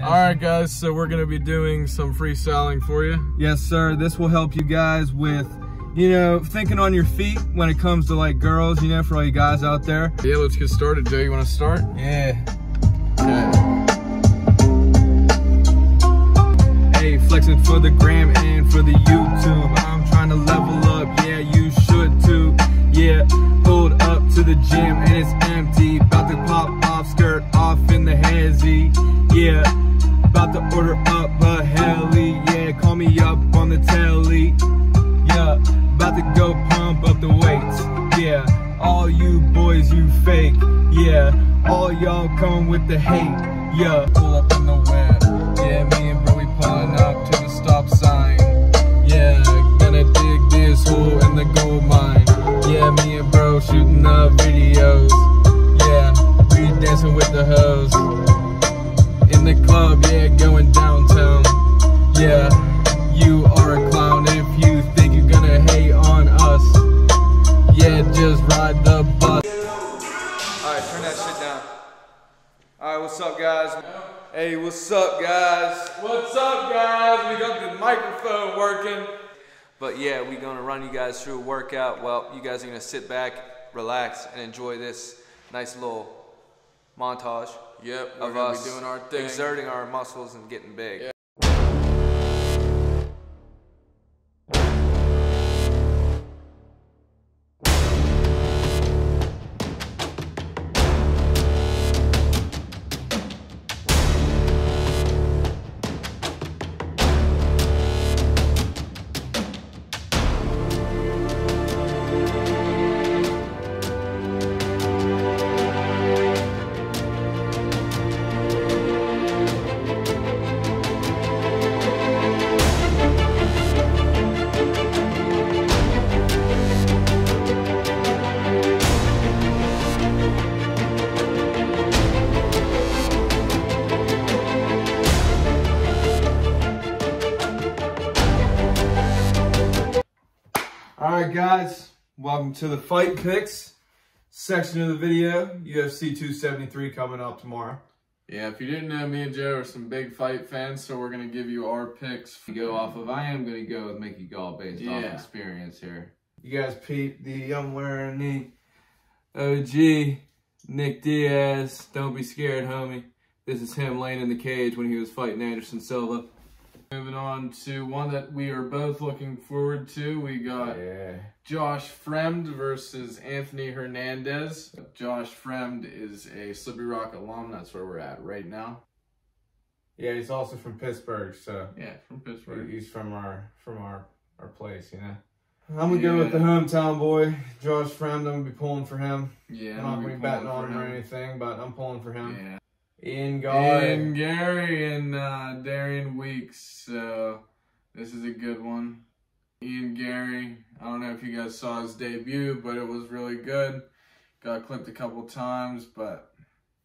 All right, guys, so we're going to be doing some freestyling for you. Yes, sir. This will help you guys with, you know, thinking on your feet when it comes to like girls, you know, for all you guys out there. Yeah, let's get started. Joe, you want to start? Yeah. Okay. Hey, flexing for the gram and for the YouTube. All y'all come with the hate. Yeah, pull up in the whip. Yeah, me and bro, we pulling up to the stop sign. Yeah, gonna dig this hole in the gold mine. Yeah, me and bro shooting up videos. Yeah, we dancing with the hoes. In the club, yeah, going Hey, what's up, guys? What's up, guys? We got the microphone working. But yeah, we're gonna run you guys through a workout. Well, you guys are gonna sit back, relax, and enjoy this nice little montage Yep, we're of gonna us be doing our thing. exerting our muscles and getting big. Yeah. Welcome to the fight picks section of the video. UFC 273 coming up tomorrow. Yeah, if you didn't know, me and Joe are some big fight fans, so we're gonna give you our picks. to go off of. I am going to go with Mickey Gall based off Yeah. experience here. You guys peep the I'm wearing the OG Nick Diaz. Don't be scared, homie. This is him laying in the cage when he was fighting Anderson Silva. Moving on to one that we are both looking forward to. We got Yeah. Josh Fremd versus Anthony Hernandez. Josh Fremd is a Slippery Rock alum. That's where we're at right now. Yeah, he's also from Pittsburgh, so Yeah, from Pittsburgh. he's from our from our our place, you know. I'm gonna go with the hometown boy, Josh Fremd. I'm gonna be pulling for him. Yeah, I'm not gonna be be betting on him or anything, but I'm pulling for him. Yeah. Ian Gard. And Gary and uh, Darian Weeks. So this is a good one. Ian Garry. I don't know if you guys saw his debut, but it was really good. Got clipped a couple times, but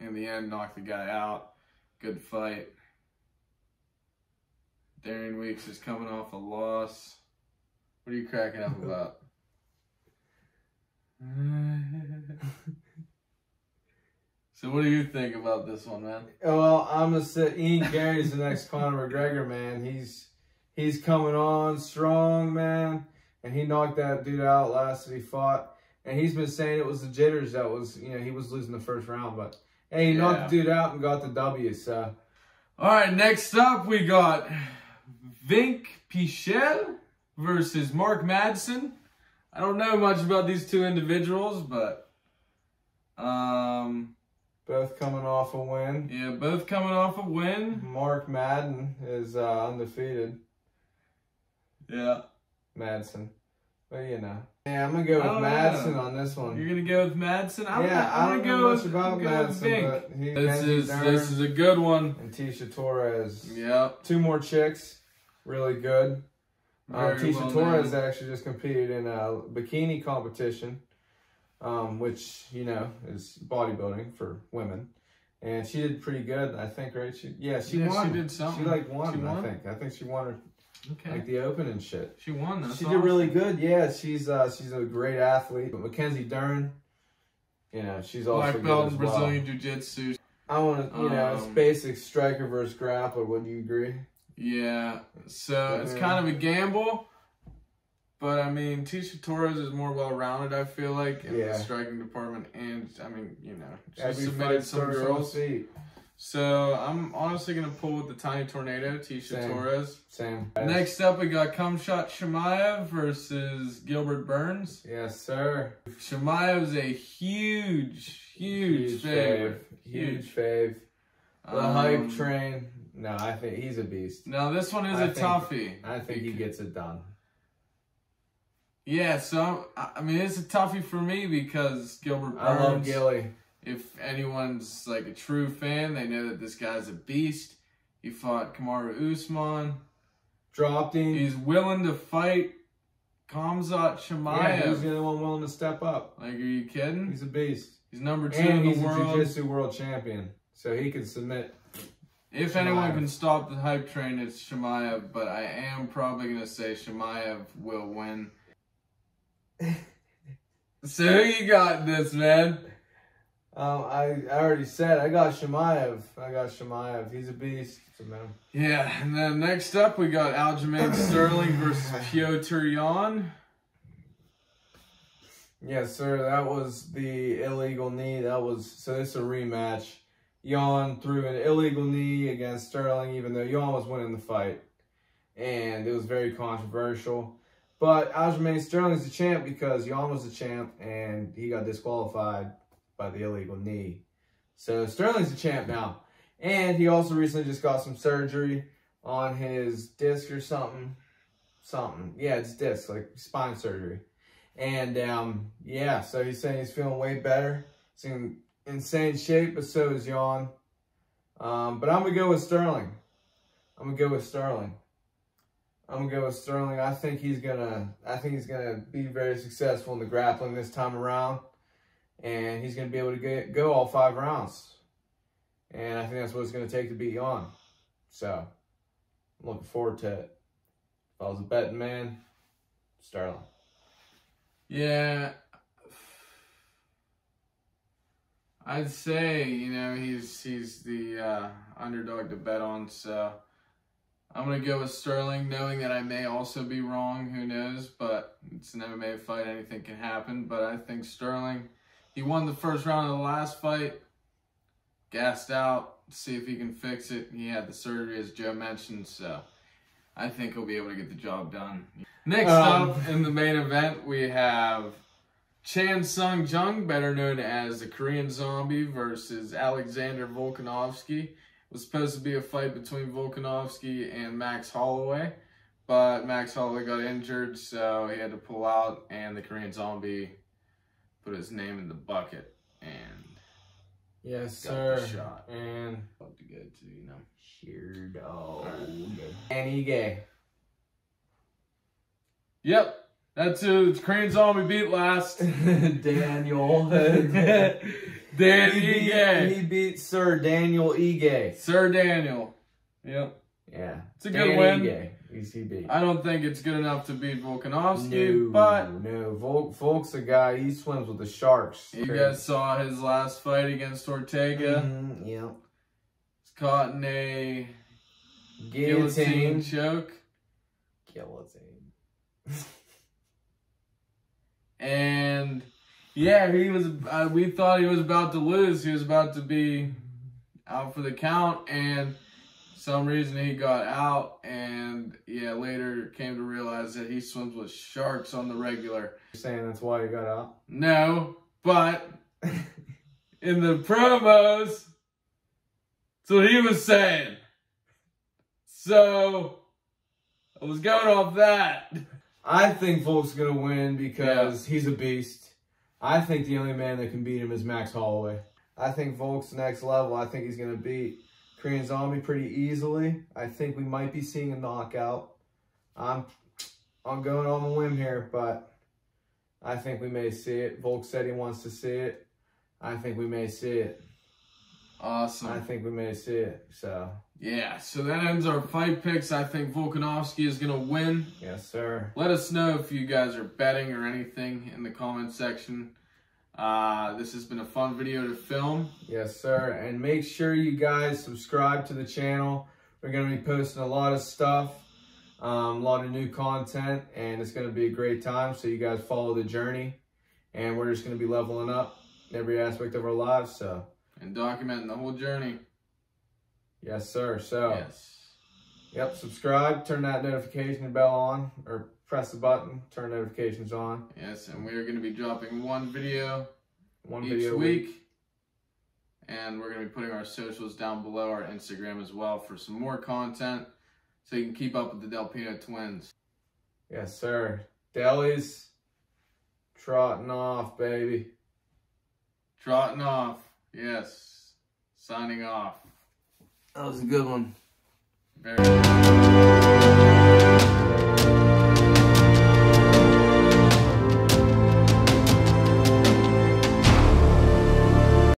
in the end knocked the guy out. Good fight. Darian Weeks is coming off a loss. What are you cracking up about? so what do you think about this one, man? Well, I'm gonna say Ian Garry's the next Conor McGregor, man. He's he's coming on strong, man, and he knocked that dude out last that he fought. And he's been saying it was the jitters that was, you know, he was losing the first round, but hey, he knocked the dude out and got the W. So All right, next up we got Vinc Pichel versus Mark Madsen. I don't know much about these two individuals, but um, both coming off a win. yeah, both coming off a win. Mark Madden is uh, undefeated. Yeah, Madsen, but you know, yeah, I'm gonna go with Madsen know. on this one. you're gonna go with Madsen. I'm, yeah, I'm I gonna don't go know with, much about I'm gonna go with Madsen, but he, This is this is a good one. and Tecia Torres. Yep. Two more chicks, really good. Uh, Tecia well Torres actually just competed in a bikini competition, um, which you know is bodybuilding for women, and she did pretty good. I think, right? She yeah, she Yeah, she won. did something. She like won, She won? I think. I think she won her Okay. like the open and shit. she won. She awesome. did really good. Yeah, she's uh, she's a great athlete. But Mackenzie Dern, you know, she's also Black belt in well. Brazilian Jiu Jitsu. I want to, you know, it's Um, basic striker versus grappler. Would you agree? Yeah, so it's kind of a gamble. But I mean, Tecia Torres is more well rounded, I feel like, in Yeah. the striking department. And I mean, you know, she Every submitted some starts on the girls. So I'm honestly going to pull with the Tiny Tornado, Tecia Same. Torres. Same. Next up, we got Khamzat Chimaev versus Gilbert Burns. Yes, sir. Chimaev's a huge, huge, favorite. Huge fave. The Um, hype train. No, I think he's a beast. Now, this one is I a think- toughie. I think he gets it done. Yeah, so I I mean it's a toughie for me because Gilbert Burns. I love Gilly. If anyone's like a true fan, they know that this guy's a beast. He fought Kamaru Usman. Dropped him. He's willing to fight Khamzat yeah, he's the only one willing to step up. like, are you kidding? He's a beast. He's number two And in he's the a jiu-jitsu world champion. So he can submit. If anyone can stop the hype train, it's Chimaev. But I am probably gonna say Chimaev will win. So who you got this man? Um, I, I already said I got Chimaev. I got Chimaev. He's a beast. So, man. Yeah, and then next up we got Aljamain Sterling versus Petr Yan. Yes, sir. That was the illegal knee. That was so. It's a rematch. Yan threw an illegal knee against Sterling, even though Yan was winning the fight, and it was very controversial. But Aljamain Sterling's the champ because Yan was the champ, and he got disqualified by the illegal knee. So Sterling's the champ now, and he also recently just got some surgery on his disc or something, something. Yeah, it's disc, like spine surgery. And um, yeah, so he's saying he's feeling way better. He's in insane shape, but so is Yan. Um, but I'm gonna go with Sterling. I'm gonna go with Sterling. I'm gonna go with Sterling. I think he's gonna. I think he's gonna be very successful in the grappling this time around, and he's gonna be able to get, go all five rounds. And I think that's what it's gonna take to beat Yan. So I'm looking forward to it. If I was a betting man, Sterling. Yeah. I'd say, you know, he's he's the uh, underdog to bet on, so I'm gonna go with Sterling, knowing that I may also be wrong, who knows, but it's an MMA fight, anything can happen. But I think Sterling, he won the first round of the last fight, gassed out, see if he can fix it. He had the surgery as Joe mentioned, so I think he'll be able to get the job done. Next Um, up in the main event, we have Chan Sung Jung, better known as the Korean Zombie, versus Alexander Volkanovski. It was supposed to be a fight between Volkanovski and Max Holloway, but Max Holloway got injured, so he had to pull out, and the Korean Zombie put his name in the bucket and Yes, Got sir. the shot. And about to go to, you know. Sheer dog. And Ige. Yep, that's who the Korean Zombie beat last. Daniel. Dan he, beat, Ige. he beat Sir Daniel Ige. Sir Daniel. Yep. Yeah. It's a good win. Ige. Beat. I don't think it's good enough to beat Volkanovski, no, but no. Volk, Volk's a guy. He swims with the sharks. you guys saw his last fight against Ortega. Mhm, yeah. He's caught in a guillotine Guillotine. choke. Guillotine. And yeah, he was. Uh, we thought he was about to lose. He was about to be out for the count, and some reason he got out. And yeah, later came to realize that he swims with sharks on the regular. You're saying that's why he got out? No, but in the promos, that's what he was saying. So I was going off that. I think Volk's gonna win because he's a beast. I think the only man that can beat him is Max Holloway. I think Volk's next level. I think he's gonna beat Korean Zombie pretty easily. I think we might be seeing a knockout. I'm I'm going on a whim here, but I think we may see it. Volk said he wants to see it. I think we may see it. Awesome. I think we may see it. So Yeah, so that ends our fight picks. I think Volkanovski is going to win. yes, sir. Let us know if you guys are betting or anything in the comment section. Uh, this has been a fun video to film. Yes, sir. And make sure you guys subscribe to the channel. We're going to be posting a lot of stuff, um, a lot of new content, and it's going to be a great time. So you guys follow the journey, and we're just going to be leveling up every aspect of our lives. So, And documenting the whole journey. Yes, sir. So, Yes. yep, subscribe, turn that notification bell on, or press the button, turn notifications on. Yes, and we are going to be dropping one video One each video a week. And we're going to be putting our socials down below, our Instagram as well, for some more content so you can keep up with the Del Pino twins. Yes, sir. Deli's trotting off, baby. Trotting off. Yes. Signing off. That was a good one. Very.